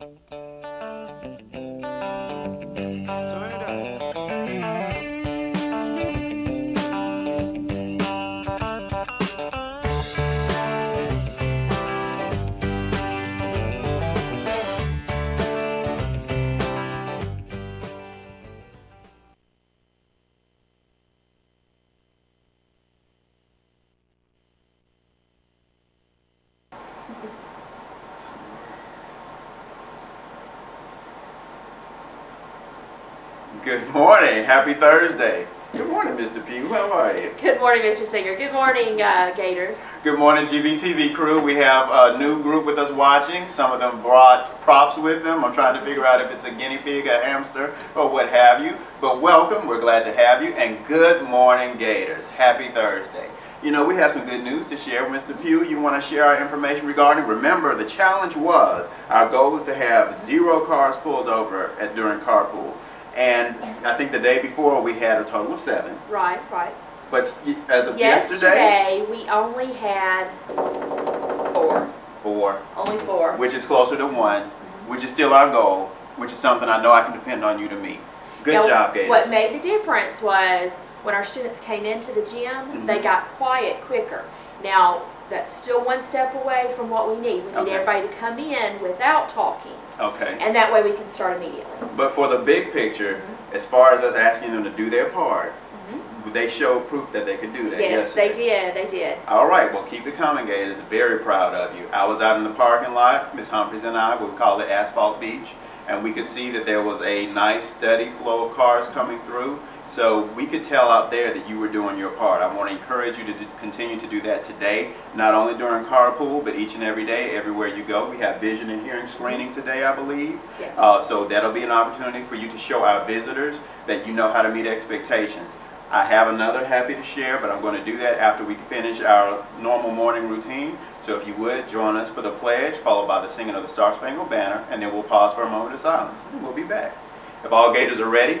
Turn Good morning. Happy Thursday. Good morning, Mr. Pugh. How are you? Good morning, Mr. Singer. Good morning, uh, Gators. Good morning, GVTV crew. We have a new group with us watching. Some of them brought props with them. I'm trying to figure out if it's a guinea pig, a hamster, or what have you. But welcome. We're glad to have you. And good morning, Gators. Happy Thursday. You know, we have some good news to share. Mr. Pugh, you want to share our information regarding? Remember, the challenge was our goal is to have zero cars pulled over at, during carpool. And I think the day before we had a total of seven. Right, right. But as of yesterday, Yesterday, we only had four. four, Only four. which is closer to one, which is still our goal, which is something I know I can depend on you to meet. Good Now, job, Gators. What made the difference was when our students came into the gym, they Mhm. got quiet quicker. Now, that's still one step away from what we need. We need Okay. everybody to come in without talking, Okay. and that way we can start immediately. But for the big picture, as far as us asking them to do their part, Mhm. they showed proof that they could do that. Yes, they did, they did. All right, well, keep it coming, Gators. Very proud of you. I was out in the parking lot, Miss Humphries and I, we call it Asphalt Beach, and we could see that there was a nice, steady flow of cars coming through. So we could tell out there that you were doing your part. I want to encourage you to do, continue to do that today, not only during carpool, but each and every day, everywhere you go. We have vision and hearing screening today, I believe. Yes. Uh, so that'll be an opportunity for you to show our visitors that you know how to meet expectations. I have another happy to share, but I'm going to do that after we finish our normal morning routine. So if you would, join us for the pledge, followed by the singing of the Star Spangled Banner, and then we'll pause for a moment of silence. And we'll be back. If all Gators are ready,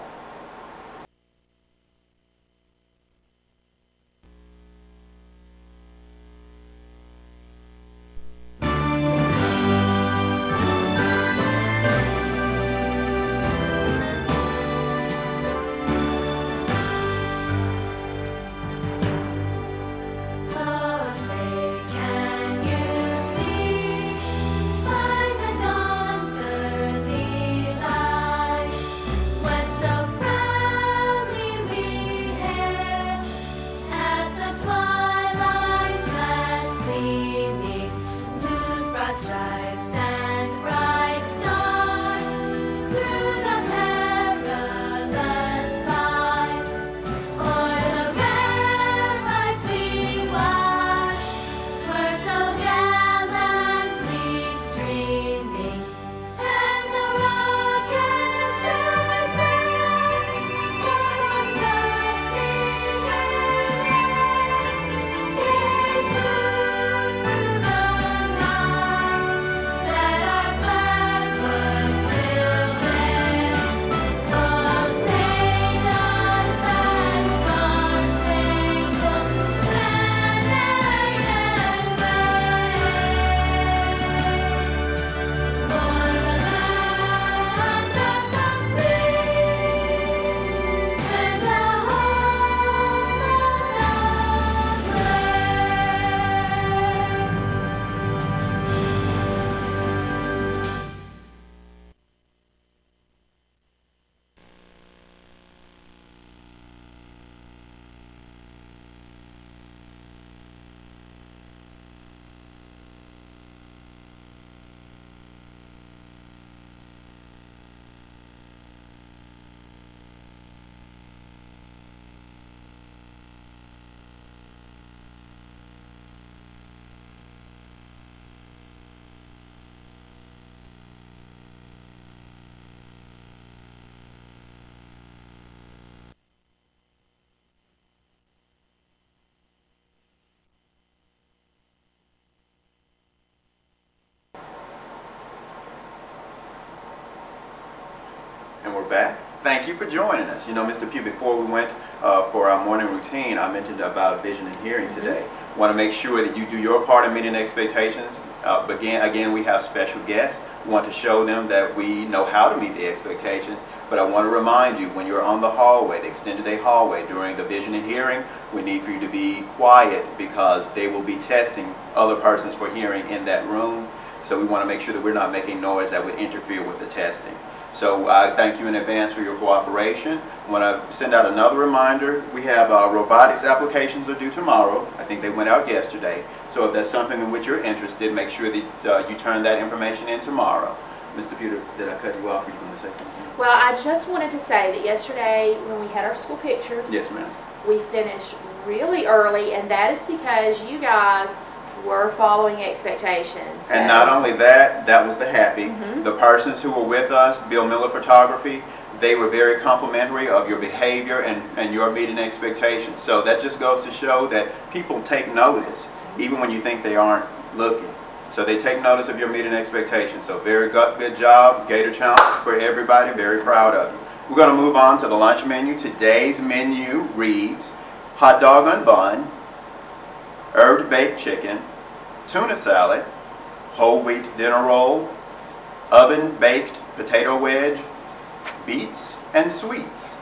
And we're back. Thank you for joining us. You know, Mr. Pugh, before we went uh, for our morning routine, I mentioned about vision and hearing Mm-hmm. today. Want to make sure that you do your part in meeting expectations. Uh, again, again, we have special guests. We want to show them that we know how to meet the expectations. But I want to remind you, when you're on the hallway, the extended day hallway, during the vision and hearing, we need for you to be quiet because they will be testing other persons for hearing in that room. So we want to make sure that we're not making noise that would interfere with the testing. So I thank you in advance for your cooperation. Want to send out another reminder. We have uh, robotics applications are due tomorrow. I think they went out yesterday. So if that's something in which you're interested, make sure that uh, you turn that information in tomorrow. Mr. Peter, did I cut you off? Are you going to say something? Well, I just wanted to say that yesterday, when we had our school pictures, Yes, ma'am. we finished really early, and that is because you guys were following expectations. And not only that, that was the happy. Mhm. The persons who were with us, Bill Miller Photography, they were very complimentary of your behavior and, and your meeting expectations. So that just goes to show that people take notice, even when you think they aren't looking. So they take notice of your meeting expectations. So very good, good job, Gator Challenge for everybody, very proud of you. We're going to move on to the lunch menu. Today's menu reads hot dog on bun, herb baked chicken, tuna salad, whole wheat dinner roll, oven baked potato wedge, beets and sweets.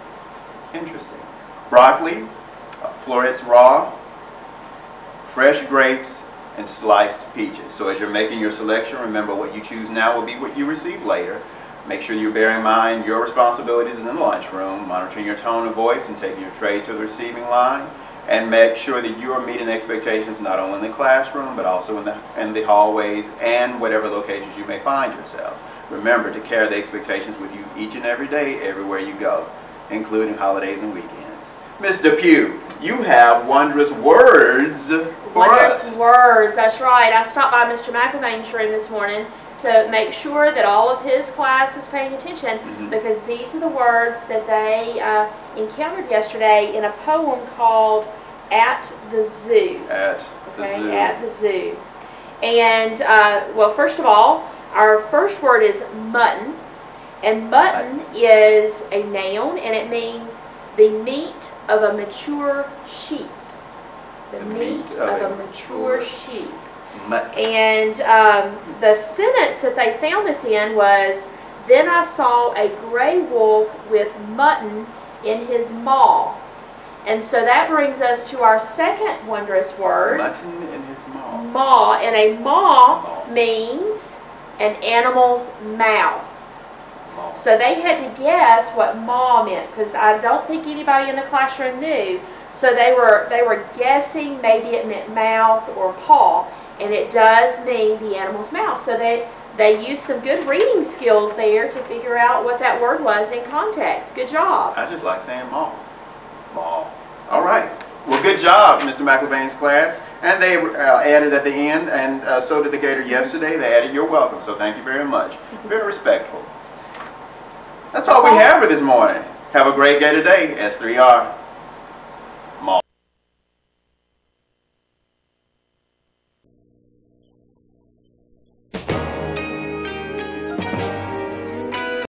Interesting. Broccoli, uh, florets raw, fresh grapes, and sliced peaches. So as you're making your selection, remember what you choose now will be what you receive later. Make sure you bear in mind your responsibilities in the lunchroom, monitoring your tone of voice and taking your tray to the receiving line. And make sure that you are meeting expectations not only in the classroom, but also in the, in the hallways and whatever locations you may find yourself. Remember to carry the expectations with you each and every day, everywhere you go, including holidays and weekends. Mr. Pugh, you have wondrous words for Wondrous us. words, that's right. I stopped by Mr. McElvain's room this morning to make sure that all of his class is paying attention Mhm. because these are the words that they uh, encountered yesterday in a poem called At the Zoo. At the zoo. at the zoo. And, uh, well, first of all, our first word is mutton. And mutton is a noun and it means the meat of a mature sheep. The, meat, of, a mature sheep. Mut- And um, the sentence that they found this in was Then I saw a gray wolf with mutton in his maw. And so that brings us to our second wondrous word Mutton in his maw. maw. And a maw Maw. means an animal's mouth. Maw. So they had to guess what maw meant because I don't think anybody in the classroom knew. So they were they were guessing maybe it meant mouth or paw, and it does mean the animal's mouth. So they they used some good reading skills there to figure out what that word was in context. Good job. I just like saying maw. All right. Well, good job, Mr. McElvain's class. And they uh, added at the end, and uh, so did the Gator yesterday. They added, you're welcome. So thank you very much. Very respectful. That's all we have for this morning. Have a great Gator day, S3R.